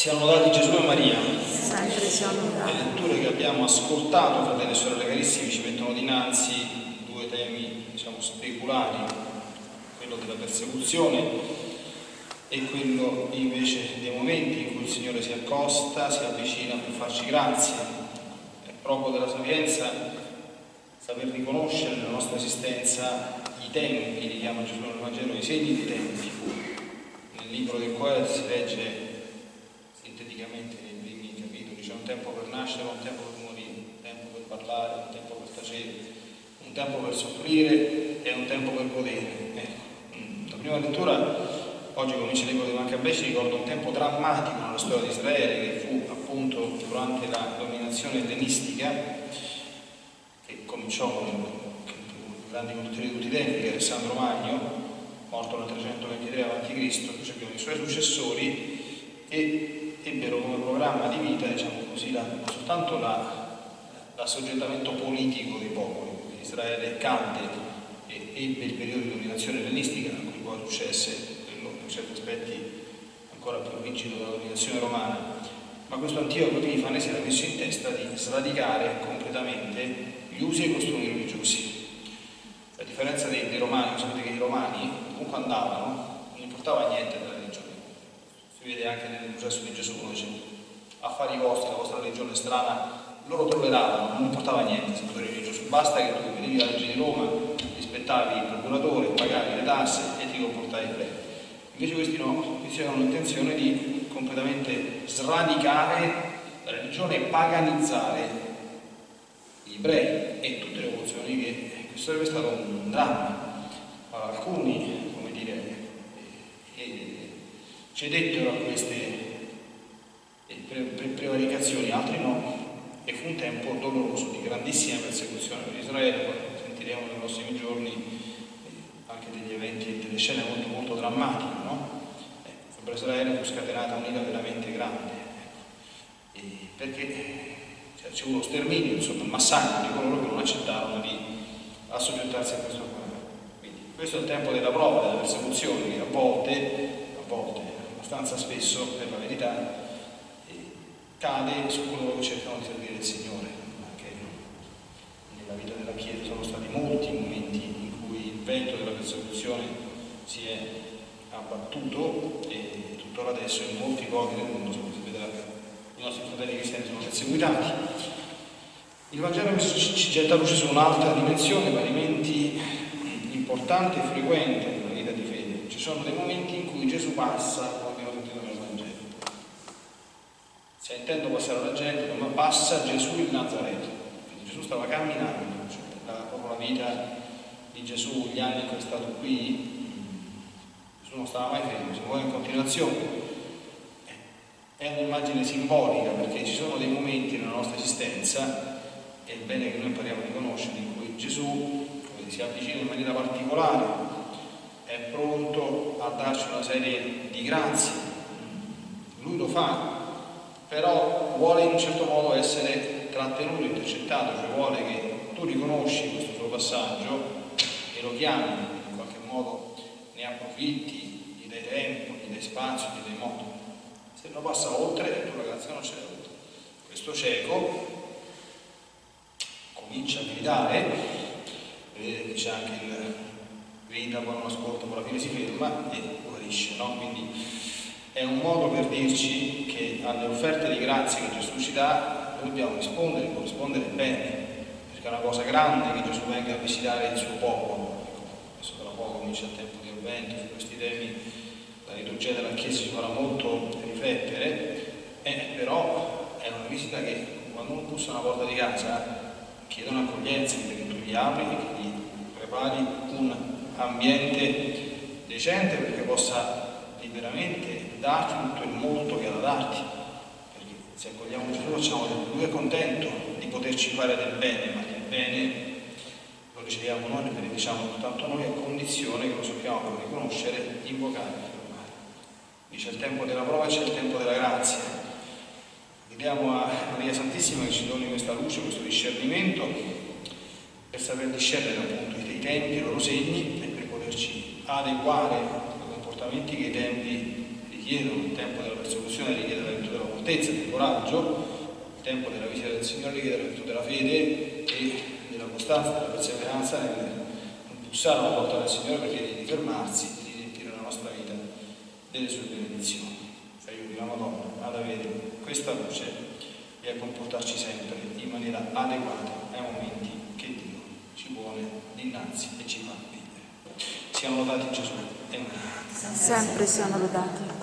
Siano lodati Gesù e Maria. sempre siano Le lodati. letture che abbiamo ascoltato, fratelli e sorelle carissimi, ci mettono dinanzi due temi, diciamo, speculari, quello della persecuzione e quello invece dei momenti in cui il Signore si accosta, si avvicina per farci grazie. È proprio della sapienza saper riconoscere nella nostra esistenza i tempi, li chiama Gesù nel Vangelo, i segni dei tempi. Nel libro del Coel si legge sinteticamente nei primi capitoli, c'è un tempo per nascere, un tempo per morire, un tempo per parlare, un tempo per tacere, un tempo per soffrire e un tempo per godere. Ecco. mm, La prima lettura, oggi comincia il libro dei Maccabei, ci ricorda un tempo drammatico nella storia di Israele che fu appunto durante la dominazione ellenistica, che cominciò con i grandi conduttori di tutti i tempi, Alessandro Magno, morto nel 323 a.C., abbiamo i suoi successori e ebbero come programma di vita, diciamo così, la- soltanto la- l'assoggettamento politico dei popoli. Israele cadde e ebbe il periodo di dominazione ellenistica, in cui poi successe quello per certi aspetti ancora più rigido della dominazione romana. Ma questo Antioco Epifane si era messo in testa di sradicare completamente gli usi e i costumi religiosi. A differenza dei, dei romani, sapete che i romani comunque andavano, non importava niente della religione. Si vede anche nel processo di Gesù, quando dice affari vostri, la vostra religione strana, loro tolleravano, non importava niente se tu eri religioso, basta che tu vedevi la legge di Roma, rispettavi il procuratore, pagavi le tasse e ti comportavi bene. Invece questi no, questi avevano l'intenzione di completamente sradicare la religione e paganizzare gli ebrei e tutte le evoluzioni che questo sarebbe stato un dramma. Alcuni, come dire, eh, eh, cedettero a queste prevaricazioni, altri no, e fu un tempo doloroso di grandissima persecuzione per Israele, sentiremo nei prossimi giorni eh, anche degli eventi, delle scene molto, molto drammatiche, no? Ecco, per Israele fu scatenata un'ira veramente grande, ecco. E perché cioè, c'è uno sterminio, insomma, il massacro di coloro che non accettarono di assoggettarsi a questo governo. Quindi questo è il tempo della prova, della persecuzione, che a volte, a volte, abbastanza spesso, per la verità, eh, cade su coloro che cercano di servire il Signore. Anche nella vita della Chiesa sono stati molti momenti in cui il vento della persecuzione si è abbattuto e tuttora adesso in molti luoghi del mondo, come si i nostri fratelli cristiani sono perseguitati. Il Vangelo ci getta luce su un'altra dimensione, parimenti importante e frequente nella vita di fede. Ci sono dei momenti in cui Gesù passa, come abbiamo sentito nel Vangelo. Se intendo passare alla gente, ma passa Gesù il Nazareto. Quindi Gesù stava camminando, cioè la, proprio la vita di Gesù, gli anni che è stato qui, Gesù non stava mai fermo, si muove in continuazione. È un'immagine simbolica perché ci sono dei momenti nella nostra esistenza, è bene che noi impariamo a riconoscere, in cui Gesù si avvicina in maniera particolare, è pronto a darci una serie di grazie. Lui lo fa, però vuole in un certo modo essere trattenuto, intercettato, cioè vuole che tu riconosci questo suo passaggio e lo chiami, in qualche modo ne approfitti, gli dai tempo, gli dai spazio, gli dai modo. Se non passa oltre, tu la grazia non c'è avuta. Questo cieco comincia a gridare, vedete c'è anche il grida, poi non ascolta, poi alla fine si ferma e guarisce, no? Quindi è un modo per dirci che alle offerte di grazia che Gesù ci dà noi dobbiamo rispondere, corrispondere bene, perché è una cosa grande che Gesù venga a visitare il suo popolo. Ecco, adesso tra poco comincia il tempo di avvento, su questi temi la liturgia della Chiesa ci farà molto riflettere, eh, però è una visita che quando uno bussa alla porta di casa chiede un'accoglienza, perché tu gli apri e gli prepari un ambiente decente perché possa liberamente darti tutto il molto che ha da darti. Perché se accogliamo Gesù facciamo del lui è contento di poterci fare del bene, ma il bene lo riceviamo noi, lo benediciamo soltanto noi a condizione che lo sappiamo riconoscere, invocare e fermare. Dice il tempo della prova e c'è il tempo della grazia. Chiediamo a Maria Santissima che ci doni questa luce, questo discernimento per saper discernere appunto i tempi, i loro segni e per poterci adeguare ai comportamenti che i tempi chiedono, il tempo della persecuzione richiede la virtù della fortezza, del coraggio, il tempo della visita del Signore richiede la virtù della fede e della costanza, della perseveranza nel bussare alla porta del Signore per chiedere di fermarsi e di riempire la nostra vita delle sue benedizioni. Aiuti la Madonna ad avere questa luce e a comportarci sempre in maniera adeguata ai momenti che Dio ci pone dinanzi e ci fa. Siamo lodati Gesù. Sempre siano lodati.